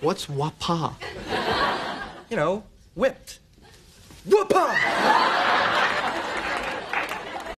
What's wapa? You know, whipped. Wapa!